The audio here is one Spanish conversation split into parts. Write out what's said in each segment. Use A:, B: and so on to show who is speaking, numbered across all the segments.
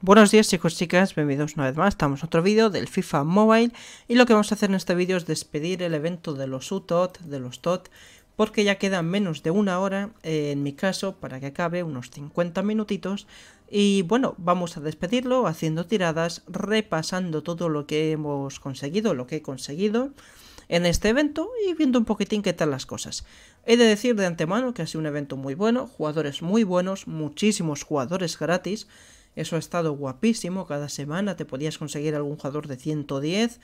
A: Buenos días chicos y chicas, bienvenidos una vez más, estamos en otro vídeo del FIFA Mobile y lo que vamos a hacer en este vídeo es despedir el evento de los UTOT, de los TOT, porque ya queda menos de una hora, eh, en mi caso, para que acabe, unos 50 minutitos, y bueno, vamos a despedirlo haciendo tiradas, repasando todo lo que hemos conseguido, lo que he conseguido en este evento y viendo un poquitín qué tal las cosas. He de decir de antemano que ha sido un evento muy bueno, jugadores muy buenos, muchísimos jugadores gratis, eso ha estado guapísimo, cada semana te podías conseguir algún jugador de 110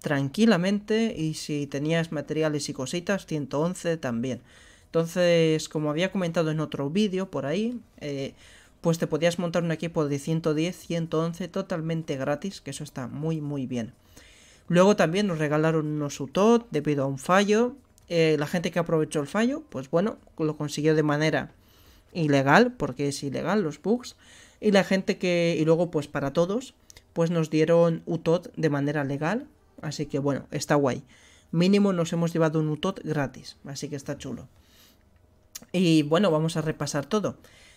A: tranquilamente y si tenías materiales y cositas, 111 también. Entonces, como había comentado en otro vídeo por ahí, eh, pues te podías montar un equipo de 110, 111 totalmente gratis, que eso está muy muy bien. Luego también nos regalaron unos UTOT debido a un fallo. Eh, la gente que aprovechó el fallo, pues bueno, lo consiguió de manera ilegal, porque es ilegal los bugs y la gente que, y luego pues para todos, pues nos dieron UTOT de manera legal, así que bueno, está guay. Mínimo nos hemos llevado un UTOT gratis, así que está chulo. Y bueno, vamos a repasar todo.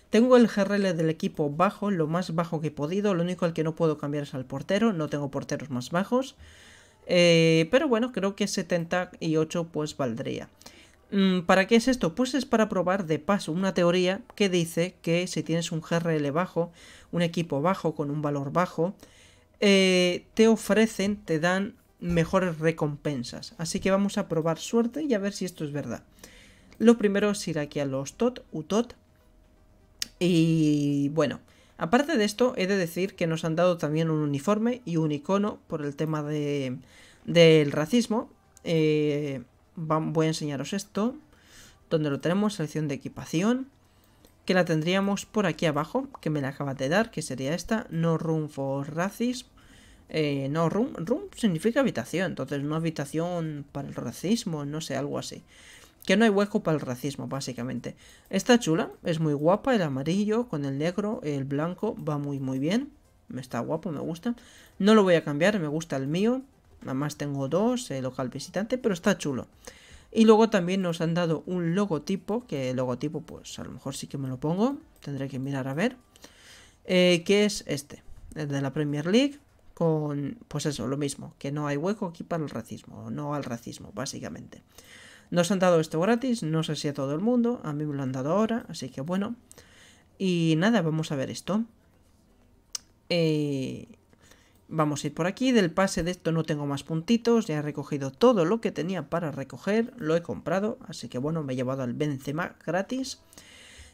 A: Tengo el GRL del equipo bajo, lo más bajo que he podido, lo único al que no puedo cambiar es al portero, no tengo porteros más bajos. Eh, pero bueno, creo que 78 pues valdría. Mm, ¿Para qué es esto? Pues es para probar de paso una teoría que dice que si tienes un GRL bajo, un equipo bajo con un valor bajo, eh, te ofrecen, te dan mejores recompensas. Así que vamos a probar suerte y a ver si esto es verdad. Lo primero es ir aquí a los TOT, UTOT. Y bueno, aparte de esto, he de decir que nos han dado también un uniforme y un icono por el tema de, del racismo. Eh, voy a enseñaros esto, donde lo tenemos, selección de equipación, que la tendríamos por aquí abajo, que me la acaba de dar, que sería esta, no room for racism, eh, no, room, room significa habitación, entonces no habitación para el racismo, no sé, algo así. Que no hay hueco para el racismo, básicamente. Está chula, es muy guapa, el amarillo con el negro, el blanco, va muy muy bien. Está guapo, me gusta. No lo voy a cambiar, me gusta el mío. Nada más tengo dos, el local visitante, pero está chulo. Y luego también nos han dado un logotipo, que el logotipo pues a lo mejor sí que me lo pongo, tendré que mirar a ver, eh, que es este, el de la Premier League, con pues eso, lo mismo, que no hay hueco aquí para el racismo, no al racismo, básicamente. Nos han dado esto gratis, no sé si a todo el mundo, a mí me lo han dado ahora, así que bueno. Y nada, vamos a ver esto. Eh, Vamos a ir por aquí, del pase de esto no tengo más puntitos, ya he recogido todo lo que tenía para recoger, lo he comprado, así que bueno, me he llevado al Benzema gratis.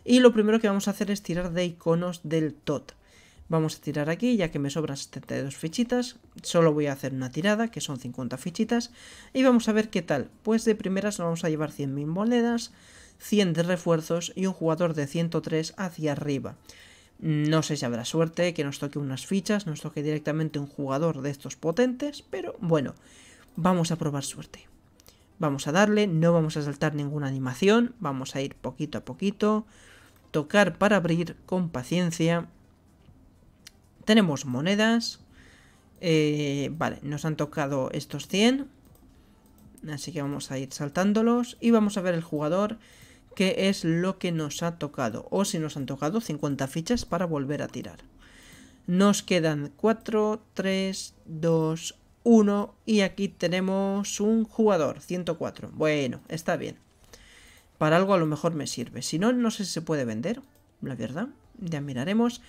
A: Y lo primero que vamos a hacer es tirar de iconos del TOT. Vamos a tirar aquí, ya que me sobran 72 fichitas, solo voy a hacer una tirada, que son 50 fichitas, y vamos a ver qué tal. Pues de primeras nos vamos a llevar 100.000 monedas, 100 de refuerzos y un jugador de 103 hacia arriba. No sé si habrá suerte, que nos toque unas fichas, nos toque directamente un jugador de estos potentes, pero bueno, vamos a probar suerte. Vamos a darle, no vamos a saltar ninguna animación, vamos a ir poquito a poquito, tocar para abrir con paciencia. Tenemos monedas, eh, vale, nos han tocado estos 100, así que vamos a ir saltándolos y vamos a ver el jugador qué es lo que nos ha tocado. O si nos han tocado 50 fichas para volver a tirar. Nos quedan 4, 3, 2, 1 y aquí tenemos un jugador, 104. Bueno, está bien. Para algo a lo mejor me sirve. Si no, no sé si se puede vender, la verdad. Ya miraremos.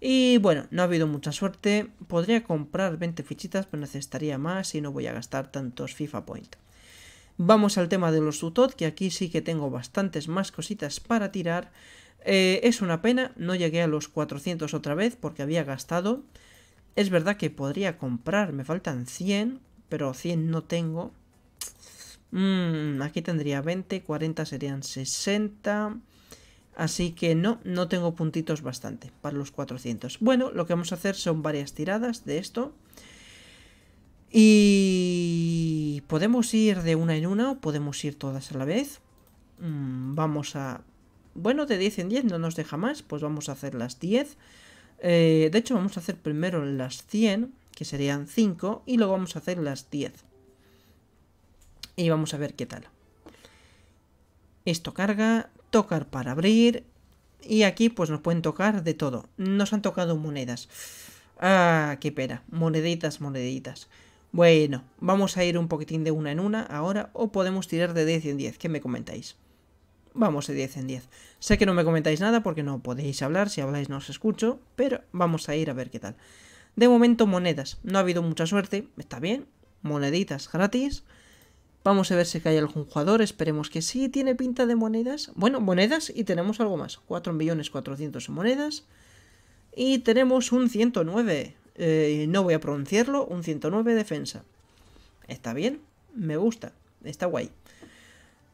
A: Y bueno, no ha habido mucha suerte. Podría comprar 20 fichitas, pero necesitaría más y no voy a gastar tantos FIFA Point. Vamos al tema de los UTOT, que aquí sí que tengo bastantes más cositas para tirar. Eh, es una pena, no llegué a los 400 otra vez porque había gastado. Es verdad que podría comprar, me faltan 100, pero 100 no tengo. Mm, aquí tendría 20, 40 serían 60. Así que no, no tengo puntitos bastante para los 400. Bueno, lo que vamos a hacer son varias tiradas de esto. Y podemos ir de una en una o podemos ir todas a la vez. Mm, vamos a... Bueno, de 10 en 10 no nos deja más, pues vamos a hacer las 10. Eh, de hecho, vamos a hacer primero las 100, que serían 5, y luego vamos a hacer las 10. Y vamos a ver qué tal. Esto carga, tocar para abrir, y aquí pues nos pueden tocar de todo. Nos han tocado monedas. Ah, qué pena. Moneditas, moneditas. Bueno, vamos a ir un poquitín de una en una ahora o podemos tirar de 10 en 10. ¿Qué me comentáis? Vamos de 10 en 10. Sé que no me comentáis nada porque no podéis hablar, si habláis no os escucho, pero vamos a ir a ver qué tal. De momento monedas, no ha habido mucha suerte, está bien, moneditas gratis. Vamos a ver si cae algún jugador, esperemos que sí, tiene pinta de monedas. Bueno, monedas y tenemos algo más, 4.400.000 monedas. Y tenemos un 109, eh, no voy a pronunciarlo, un 109 defensa. Está bien, me gusta, está guay.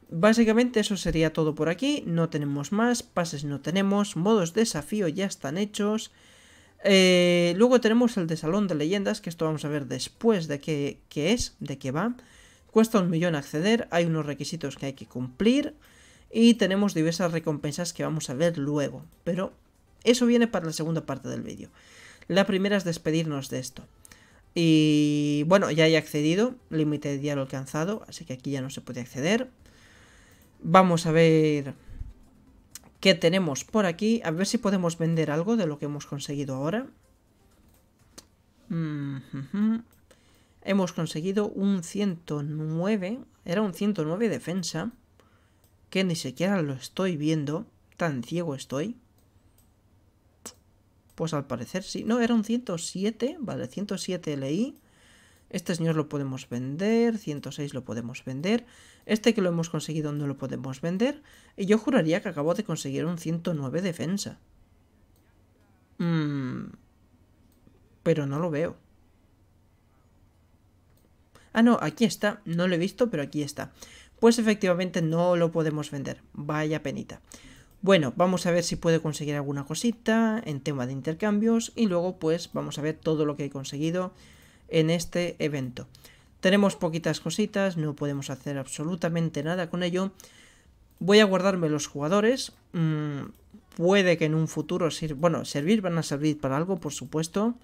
A: Básicamente eso sería todo por aquí, no tenemos más, pases no tenemos, modos desafío ya están hechos. Eh, luego tenemos el de Salón de Leyendas, que esto vamos a ver después de qué, qué es, de qué va. Cuesta un millón acceder, hay unos requisitos que hay que cumplir y tenemos diversas recompensas que vamos a ver luego, pero eso viene para la segunda parte del vídeo. La primera es despedirnos de esto. Y bueno, ya he accedido, límite de diálogo alcanzado, así que aquí ya no se puede acceder. Vamos a ver qué tenemos por aquí, a ver si podemos vender algo de lo que hemos conseguido ahora. Hemos conseguido un 109, era un 109 defensa, que ni siquiera lo estoy viendo, tan ciego estoy. Pues al parecer sí. No, era un 107. Vale, 107 leí. Este señor lo podemos vender. 106 lo podemos vender. Este que lo hemos conseguido no lo podemos vender. Y yo juraría que acabo de conseguir un 109 defensa. Mm, pero no lo veo. Ah, no, aquí está. No lo he visto, pero aquí está. Pues efectivamente no lo podemos vender. Vaya penita. Bueno, vamos a ver si puede conseguir alguna cosita en tema de intercambios y luego pues vamos a ver todo lo que he conseguido en este evento. Tenemos poquitas cositas, no podemos hacer absolutamente nada con ello. Voy a guardarme los jugadores. Mm, puede que en un futuro sirva... Bueno, servir van a servir para algo, por supuesto.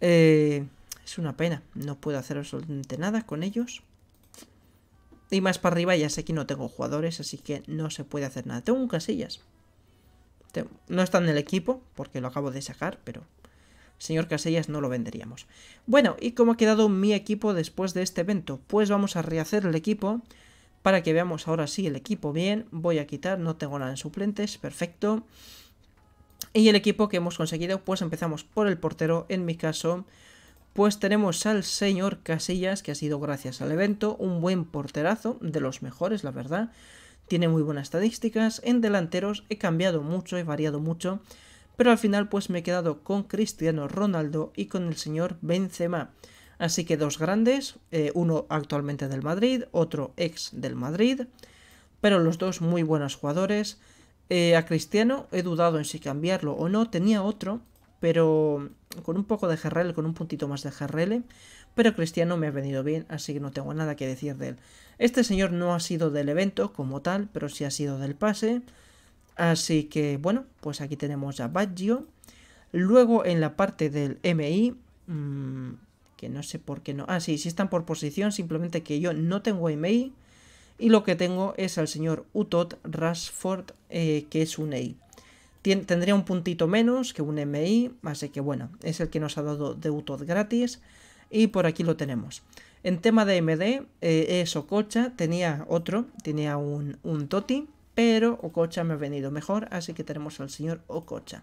A: Eh, es una pena, no puedo hacer absolutamente nada con ellos. Y más para arriba ya sé que no tengo jugadores, así que no se puede hacer nada. Tengo un Casillas. No está en el equipo, porque lo acabo de sacar, pero... Señor Casillas no lo venderíamos. Bueno, ¿y cómo ha quedado mi equipo después de este evento? Pues vamos a rehacer el equipo para que veamos ahora sí el equipo bien. Voy a quitar, no tengo nada en suplentes, perfecto. Y el equipo que hemos conseguido, pues empezamos por el portero, en mi caso pues tenemos al señor Casillas, que ha sido gracias al evento un buen porterazo, de los mejores, la verdad. Tiene muy buenas estadísticas. En delanteros he cambiado mucho, he variado mucho. Pero al final pues me he quedado con Cristiano Ronaldo y con el señor Benzema. Así que dos grandes, eh, uno actualmente del Madrid, otro ex del Madrid. Pero los dos muy buenos jugadores. Eh, a Cristiano he dudado en si cambiarlo o no. Tenía otro, pero con un poco de GRL, con un puntito más de GRL, pero Cristiano me ha venido bien, así que no tengo nada que decir de él. Este señor no ha sido del evento como tal, pero sí ha sido del pase, así que bueno, pues aquí tenemos a Baggio. Luego en la parte del MI, mmm, que no sé por qué no... Ah, sí, sí están por posición, simplemente que yo no tengo MI, y lo que tengo es al señor Utot Rashford, eh, que es un EI tendría un puntito menos que un MI, así que bueno, es el que nos ha dado de gratis y por aquí lo tenemos. En tema de MD, eh, es Ococha, tenía otro, tenía un, un Toti, pero Ococha me ha venido mejor, así que tenemos al señor Ococha.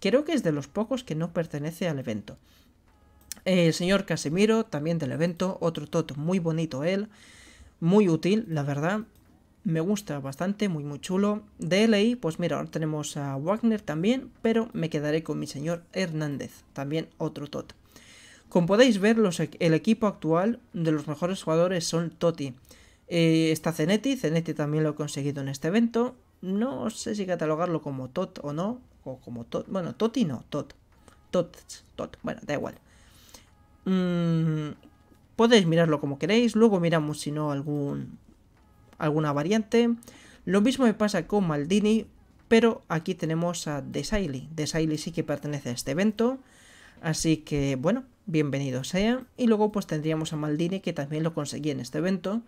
A: Creo que es de los pocos que no pertenece al evento. El señor Casemiro, también del evento, otro Tot muy bonito él, muy útil, la verdad me gusta bastante, muy muy chulo. De LI, pues mira, ahora tenemos a Wagner también, pero me quedaré con mi señor Hernández, también otro TOT. Como podéis ver, los, el equipo actual de los mejores jugadores son Toti. Eh, está Zenetti, Zenetti también lo he conseguido en este evento. No sé si catalogarlo como TOT o no, o como TOT. Bueno, Toti no, TOT. TOT, TOT. Bueno, da igual. Mm, podéis mirarlo como queréis. Luego miramos si no algún alguna variante. Lo mismo me pasa con Maldini, pero aquí tenemos a Desailly. Desailly sí que pertenece a este evento, así que bueno, bienvenido sea. Y luego pues tendríamos a Maldini que también lo conseguí en este evento,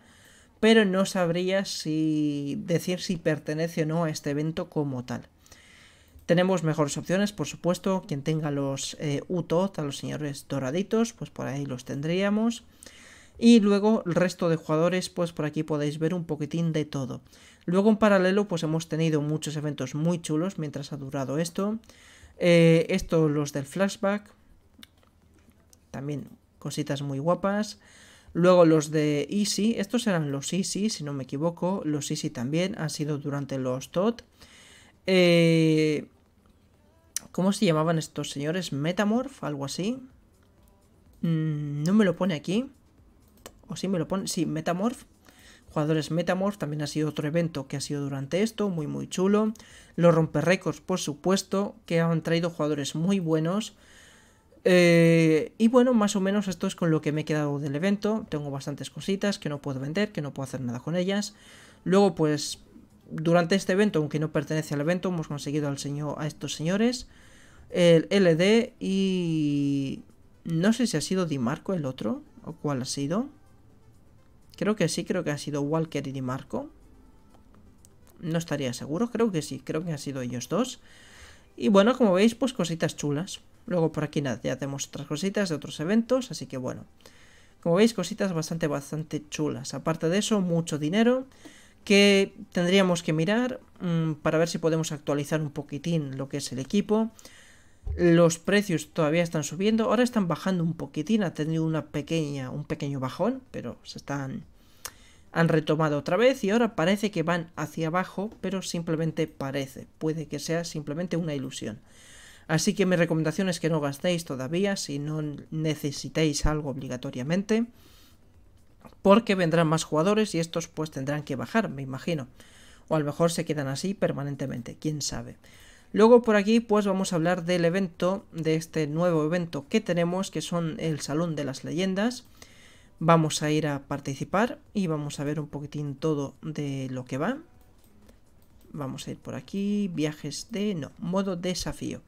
A: pero no sabría si decir si pertenece o no a este evento como tal. Tenemos mejores opciones, por supuesto. Quien tenga los eh, a los señores doraditos, pues por ahí los tendríamos. Y luego el resto de jugadores, pues por aquí podéis ver un poquitín de todo. Luego en paralelo, pues hemos tenido muchos eventos muy chulos mientras ha durado esto. Eh, esto, los del flashback. También cositas muy guapas. Luego los de Easy, estos eran los Easy, si no me equivoco. Los Easy también han sido durante los TOT. Eh, ¿Cómo se llamaban estos señores? Metamorph, algo así. Mm, no me lo pone aquí. O sí me lo pone. Sí, Metamorph. Jugadores Metamorph también ha sido otro evento que ha sido durante esto, muy muy chulo. Los Romper Records, por supuesto, que han traído jugadores muy buenos. Eh, y bueno, más o menos esto es con lo que me he quedado del evento. Tengo bastantes cositas que no puedo vender, que no puedo hacer nada con ellas. Luego, pues, durante este evento, aunque no pertenece al evento, hemos conseguido al señor, a estos señores el LD y... No sé si ha sido Dimarco el otro, o cuál ha sido. Creo que sí, creo que ha sido Walker y Dimarco. No estaría seguro, creo que sí, creo que han sido ellos dos. Y bueno, como veis, pues cositas chulas. Luego por aquí nada, ya tenemos otras cositas de otros eventos, así que bueno. Como veis, cositas bastante, bastante chulas. Aparte de eso, mucho dinero que tendríamos que mirar mm, para ver si podemos actualizar un poquitín lo que es el equipo. Los precios todavía están subiendo, ahora están bajando un poquitín, ha tenido una pequeña, un pequeño bajón, pero se están han retomado otra vez y ahora parece que van hacia abajo, pero simplemente parece, puede que sea simplemente una ilusión. Así que mi recomendación es que no gastéis todavía si no necesitáis algo obligatoriamente, porque vendrán más jugadores y estos pues tendrán que bajar, me imagino. O a lo mejor se quedan así permanentemente, quién sabe. Luego por aquí pues vamos a hablar del evento, de este nuevo evento que tenemos, que son el Salón de las Leyendas. Vamos a ir a participar y vamos a ver un poquitín todo de lo que va. Vamos a ir por aquí, viajes de... no, modo desafío.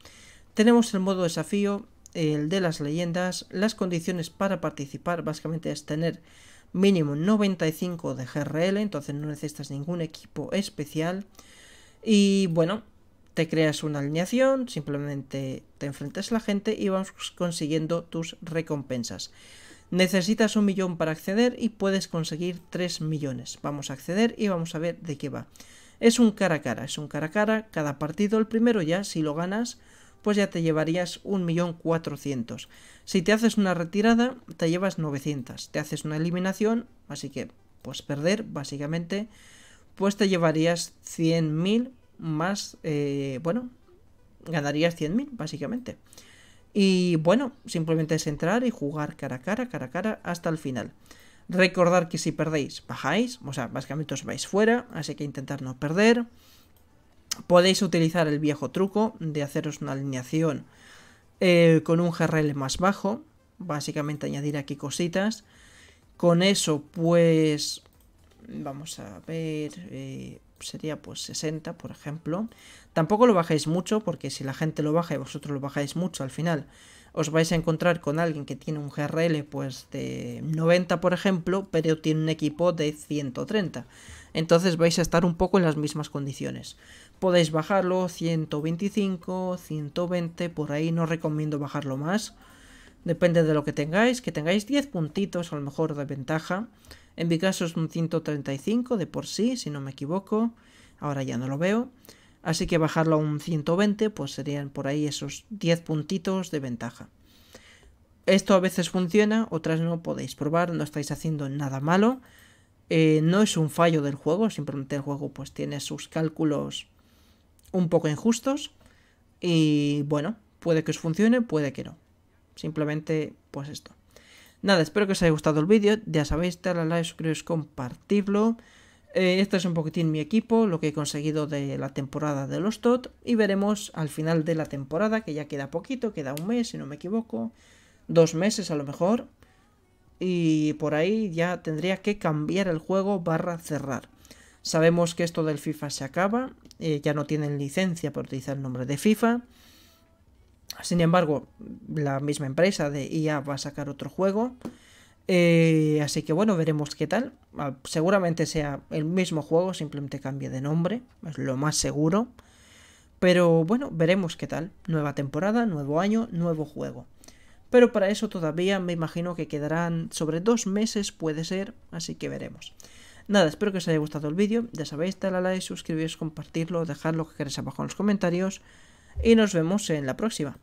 A: Tenemos el modo desafío, el de las leyendas, las condiciones para participar básicamente es tener mínimo 95 de GRL, entonces no necesitas ningún equipo especial. Y bueno, te creas una alineación, simplemente te enfrentas a la gente y vas consiguiendo tus recompensas. Necesitas un millón para acceder y puedes conseguir 3 millones. Vamos a acceder y vamos a ver de qué va. Es un cara a cara, es un cara a cara, cada partido, el primero ya, si lo ganas, pues ya te llevarías 1.400.000. Si te haces una retirada, te llevas 900. Te haces una eliminación, así que, pues perder, básicamente, pues te llevarías 100.000 más, eh, bueno, ganarías 100.000 básicamente. Y bueno, simplemente es entrar y jugar cara a cara, cara a cara hasta el final. Recordar que si perdéis, bajáis, o sea, básicamente os vais fuera, así que intentar no perder. Podéis utilizar el viejo truco de haceros una alineación eh, con un GRL más bajo, básicamente añadir aquí cositas. Con eso, pues, vamos a ver, eh, sería pues 60, por ejemplo. Tampoco lo bajáis mucho, porque si la gente lo baja y vosotros lo bajáis mucho, al final os vais a encontrar con alguien que tiene un GRL pues de 90, por ejemplo, pero tiene un equipo de 130. Entonces vais a estar un poco en las mismas condiciones. Podéis bajarlo 125, 120, por ahí no recomiendo bajarlo más. Depende de lo que tengáis, que tengáis 10 puntitos a lo mejor de ventaja. En mi caso es un 135 de por sí, si no me equivoco. Ahora ya no lo veo. Así que bajarlo a un 120, pues serían por ahí esos 10 puntitos de ventaja. Esto a veces funciona, otras no podéis probar, no estáis haciendo nada malo. Eh, no es un fallo del juego, simplemente el juego pues tiene sus cálculos un poco injustos. Y bueno, puede que os funcione, puede que no. Simplemente pues esto. Nada, espero que os haya gustado el vídeo. Ya sabéis, darle a like, suscribiros, compartirlo. Este es un poquitín mi equipo, lo que he conseguido de la temporada de los TOT. Y veremos al final de la temporada, que ya queda poquito, queda un mes, si no me equivoco. Dos meses a lo mejor. Y por ahí ya tendría que cambiar el juego barra cerrar. Sabemos que esto del FIFA se acaba, eh, ya no tienen licencia para utilizar el nombre de FIFA. Sin embargo, la misma empresa de IA va a sacar otro juego. Eh, así que bueno, veremos qué tal. Ah, seguramente sea el mismo juego, simplemente cambie de nombre. Es lo más seguro. Pero bueno, veremos qué tal. Nueva temporada, nuevo año, nuevo juego. Pero para eso todavía me imagino que quedarán sobre dos meses, puede ser, así que veremos. Nada, espero que os haya gustado el vídeo. Ya sabéis, darle a like, suscribiros, compartirlo, dejar lo que queréis abajo en los comentarios. Y nos vemos en la próxima.